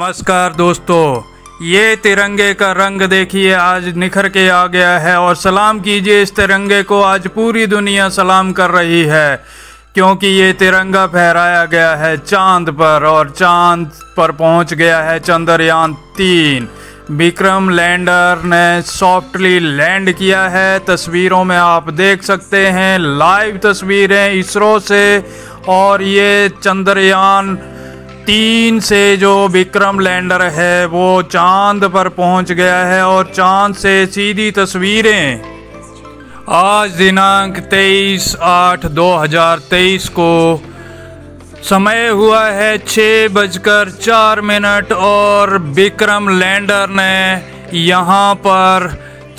नमस्कार दोस्तों, ये तिरंगे का रंग देखिए, आज निखर के आ गया है और सलाम कीजिए इस तिरंगे को, आज पूरी दुनिया सलाम कर रही है, क्योंकि ये तिरंगा फहराया गया है चाँद पर और चाँद पर पहुँच गया है चंद्रयान तीन। विक्रम लैंडर ने सॉफ्टली लैंड किया है, तस्वीरों में आप देख सकते हैं, लाइव तस्वीरें इसरो से और ये चंद्रयान तीन से जो विक्रम लैंडर है, वो चाँद पर पहुँच गया है और चाँद से सीधी तस्वीरें। आज दिनांक 23 आठ 2023 को समय हुआ है छः बजकर चार मिनट और विक्रम लैंडर ने यहाँ पर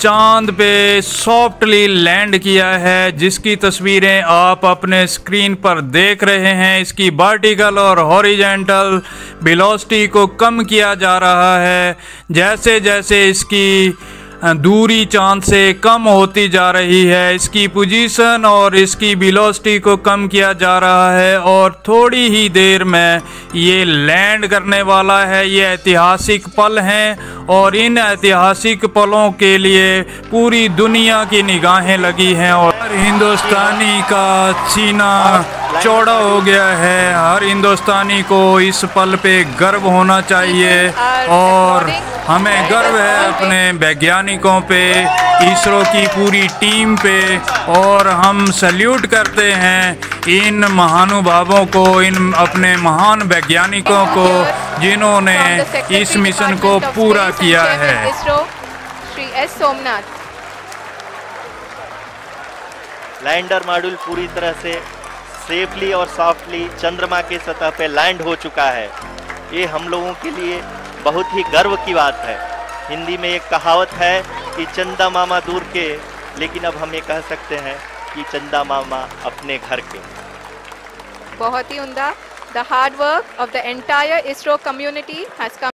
चाँद पे सॉफ्टली लैंड किया है, जिसकी तस्वीरें आप अपने स्क्रीन पर देख रहे हैं। इसकी वर्टिकल और हॉरिजेंटल वेलोसिटी को कम किया जा रहा है। जैसे जैसे इसकी दूरी चाँद से कम होती जा रही है। इसकी पोजीशन और इसकी वेलोसिटी को कम किया जा रहा है और थोड़ी ही देर में ये लैंड करने वाला है। ये ऐतिहासिक पल हैं और इन ऐतिहासिक पलों के लिए पूरी दुनिया की निगाहें लगी हैं और हर हिंदुस्तानी का सीना चौड़ा हो गया है। हर हिंदुस्तानी को इस पल पे गर्व होना चाहिए और हमें गर्व है अपने वैज्ञानिकों पे इसरो की पूरी टीम पे और हम सल्यूट करते हैं इन महानुभावों को इन अपने महान वैज्ञानिकों को जिन्होंने इस मिशन को पूरा किया है। Shri S Somnath lander module पूरी तरह से सेफली और सॉफ्टली चंद्रमा के सतह पे लैंड हो चुका है। ये हम लोगों के लिए बहुत ही गर्व की बात है। हिंदी में एक कहावत है कि चंदा मामा दूर के, लेकिन अब हम ये कह सकते हैं कि चंदा मामा अपने घर के। बहुत ही उमदा। The hard work of the entire ISRO community has come